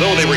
though they were